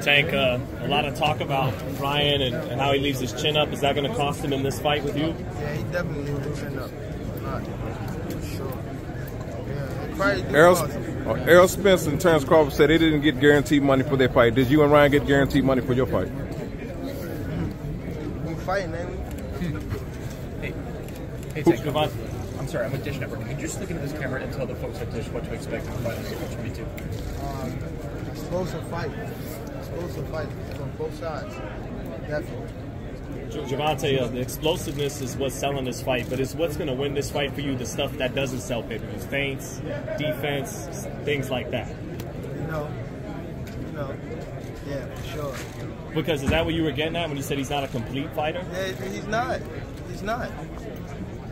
Tank, uh, a lot of talk about Ryan and, and, how he leaves his chin up. Is that going to cost him in this fight with you? Yeah, he definitely leaves his chin up. Not sure. Yeah, Errol, uh, Errol Spence and Terence Crawford said they didn't get guaranteed money for their fight. Did you and Ryan get guaranteed money for your fight? We fighting, ain't we? hey, hey, Tank, I'm sorry, I'm a Dish Network. Can you just look into this camera and tell the folks at Dish what to expect in the fight and what you be too? Um, explosive fight explosive fight from both sides. Definitely. Gervonta, uh, the explosiveness is what's selling this fight, but is what's going to win this fight for you the stuff that doesn't sell pay-per-views, feints, defense, things like that. You know, you know, yeah, for sure. Because is that what you were getting at when you said he's not a complete fighter? Yeah, he's not. He's not.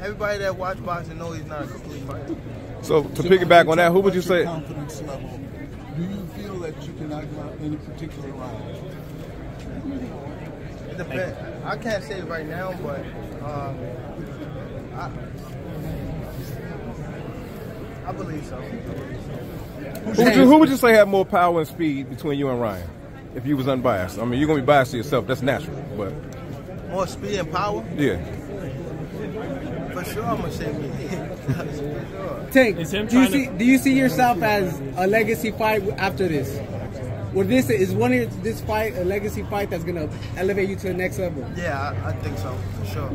Everybody that watch boxing knows he's not a complete fighter. So to piggyback on that, who would you say? Confidence level do you feel that you can knock out any particular round? It depends. I can't say right now, but um, I, I believe so. Who would, you, who would you say had more power and speed between you and Ryan? If you was unbiased, I mean, you're gonna be biased to yourself. That's natural, but more speed and power. Yeah. For sure, I'm gonna say me. Tank, do you see do you see yourself as a legacy fight after this? Well, this is one of this fight a legacy fight that's gonna elevate you to the next level. Yeah, I, I think so for sure.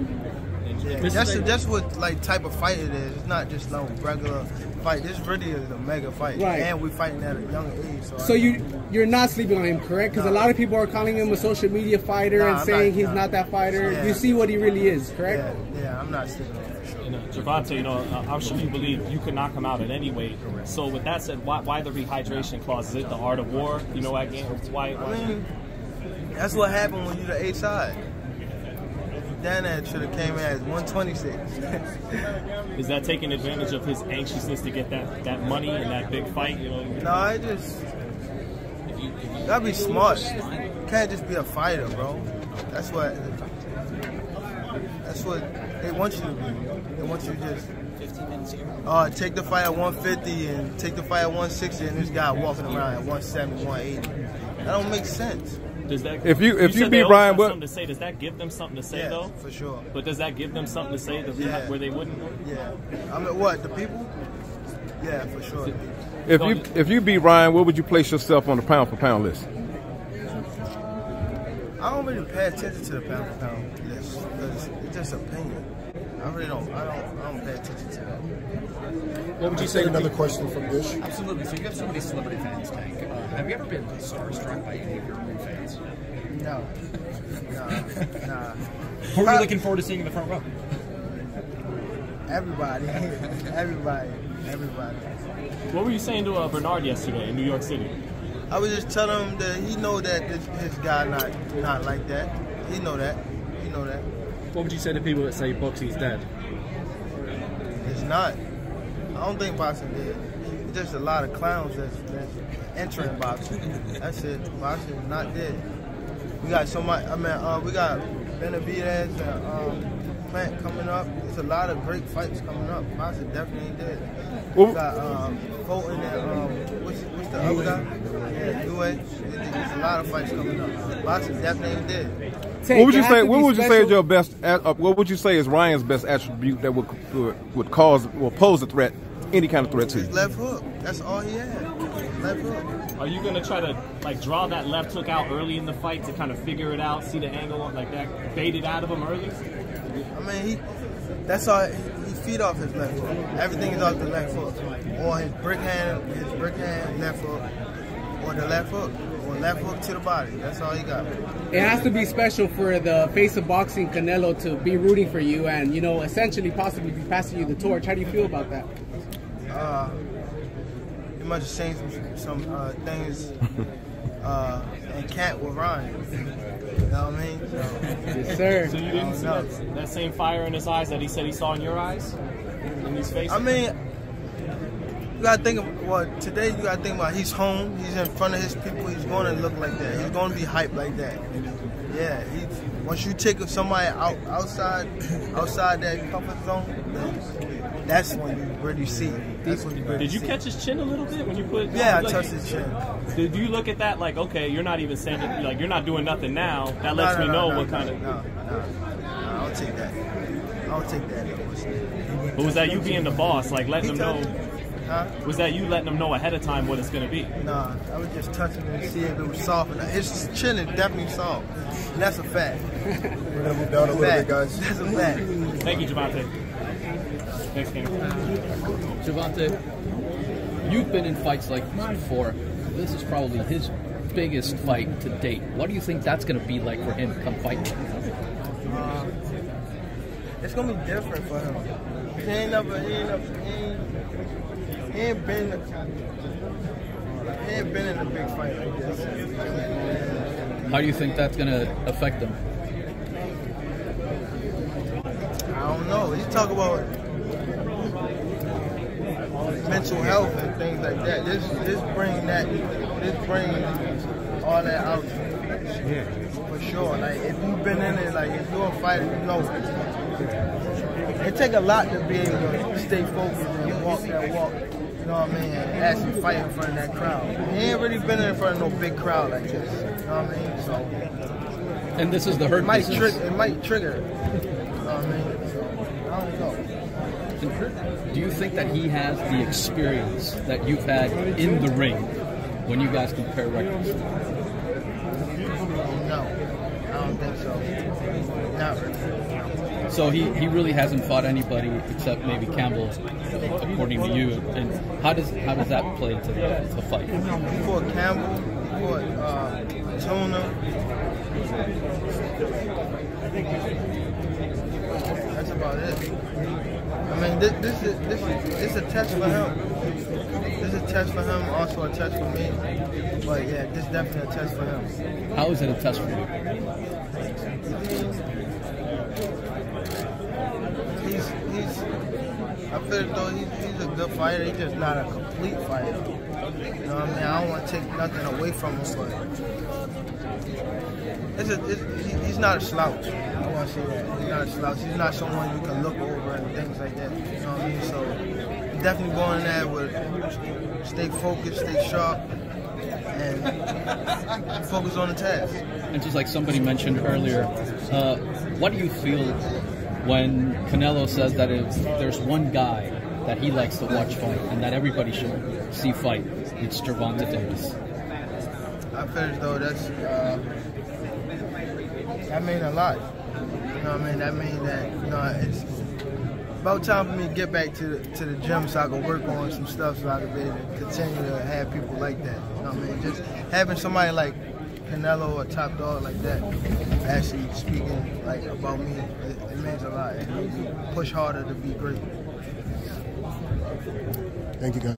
Yeah, that's that's what like type of fight it is. It's not just no regular fight. This really is a mega fight, right. and we're fighting at a young age. So, so you you're not sleeping on him, correct? Because nah. a lot of people are calling him a social media fighter nah, and saying not, he's nah. not that fighter. Yeah. You see what he really is, correct? Yeah, yeah I'm not sleeping on him. You know, Gervonta, you know, I'm sure you believe you can knock him out at any weight. So with that said, why, why the rehydration clause? Is it the art of war? You know, again, why? why? I mean, that's what happened when you're the A side. Dan should have came in as 126. Is that taking advantage of his anxiousness to get that, that money in that big fight? You know? No, I just you gotta be smart. You can't just be a fighter, bro. That's what. That's what they want you to be. They want you to just. Uh, take the fight at 150 and take the fight at 160 and this guy walking around at 170, 180. That don't make sense. Does that if you if you, you beat Ryan, what something to say? Does that give them something to say yeah, though? For sure. But does that give them something to say yeah. where they wouldn't? Yeah. I mean, what the people? Yeah, for sure. If you if you beat Ryan, where would you place yourself on the pound for pound list? I don't really pay attention to the pound for pound list because it's just opinion. I really don't. I don't. I don't pay attention to that. What would you say? Another question from Dish. Absolutely. So you have so many celebrity fans, Tank. Uh, have you ever been starstruck by any of your own fans? No. no. Nah. Who are you looking forward to seeing in the front row? Everybody. Everybody. Everybody. What were you saying to uh, Bernard yesterday in New York City? I was just telling him that he know that this, his guy not not like that. He know that. He know that. What would you say to people that say boxing's dead? It's not. I don't think boxing dead. It's just a lot of clowns that's, that's entering boxing. That's it. Boxing is not dead. We got so much. I mean, uh, we got Benavidez and um, Plant coming up. There's a lot of great fights coming up. Boxing definitely did. We got um, Fulton and um, what's, what's the other guy? Yeah, Uwe. There's a lot of fights coming up. Boxing definitely ain't dead. What would you say? What would you say is your best? Uh, what would you say is Ryan's best attribute that would would cause or pose a threat, any kind of threat to you? left hook. That's all he had. Left hook. Are you gonna try to like draw that left hook out early in the fight to kind of figure it out, see the angle like that, bait it out of him early? I mean, he. That's all. He feed off his left hook. Everything is off the left hook, or his brick hand, his brick hand, left hook, or the left hook Or left hook to the body. That's all he got. It has to be special for the face of boxing, Canelo, to be rooting for you and, you know, essentially possibly be passing you the torch. How do you feel about that? Uh, he must have seen some, some uh, things uh, and Cat with Ryan. You know what I mean? So, yes, sir. So you didn't see that, that, same fire in his eyes that he said he saw in your eyes? In his face? I mean, you gotta think of well today. You gotta think about he's home. He's in front of his people. He's going to look like that. He's going to be hyped like that. Yeah. He's, once you take somebody out outside outside that comfort zone, that's when you really see. That's when you really Did you see. catch his chin a little bit when you put? Yeah, I touched his chin. Did you look at that like, okay, you're not even saying it, like you're not doing nothing now? That lets no, me know no, what no, kind of. No, no, no, I'll take that. I'll take that. But was that you being the boss, like letting He them know? Me. Huh? Was that you letting them know ahead of time what it's gonna be? Nah, I was just touching it to see if it was soft. And his chin is definitely soft. And that's a fact. We're gonna move down a little bit, guys. That's a fact. Thank you, Gervonta. Next game. Gervonta, you've been in fights like this before. This is probably his biggest fight to date. What do you think that's going to be like for him come fight? Uh, it's gonna be different for him. He ain't never, he ain't never, he ain't, he ain't been, he ain't been in a big fight like this. How do you think that's going to affect him? I don't know. You talk about mental health and things like that. This, this bring that, this bring all that out. Yeah. For sure. Like if you've been in it, like if you're a fighter, you know. It take a lot to be able to stay focused and walk that walk. You know what I mean? And actually fight in front of that crowd. He ain't really been in front of no big crowd like this. You know what I mean? So And this is the hurt it might trigger. It might trigger. You know what I mean? So I don't know. Do you think that he has the experience that you've had in the ring when you guys compare records? No, I don't think so. Not really. So he, he really hasn't fought anybody except maybe Campbell, according to you. And how does how does that play into the, the fight? He fought Campbell. He fought uh, Tuna. That's about it. I mean, this, this is this is this a test for him. This is a test for him, also a test for me. But yeah, this is definitely a test for him. How is it a test for you? He's he's. I feel though he's, he's a good fighter. He's just not a complete fighter. You know what I mean? I don't want to take nothing away from him, but it's a, it's, he's not a slouch. I want to say that he's not a slouch. He's not someone you can look over and things like that. You know what I mean? So definitely going in there with stay focused, stay sharp, and focus on the task. And just like somebody mentioned earlier, uh, what do you feel when Canelo says that if there's one guy that he likes to watch fight and that everybody should see fight, it's Gervonta Davis? I as though that's uh, that mean a lot. You know what I mean? That mean that you know it's about time for me to get back to the, to the gym so I can work on some stuff so I can be able to continue to have people like that. You know what I mean? Just having somebody like Canelo or Top Dog like that actually speaking like about me, it, it means a lot. Me push harder to be great. Thank you, guys.